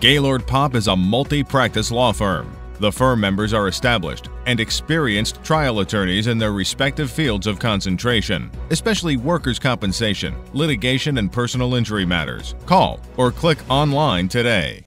Gaylord Popp is a multi practice law firm. The firm members are established and experienced trial attorneys in their respective fields of concentration, especially workers' compensation, litigation, and personal injury matters. Call or click online today.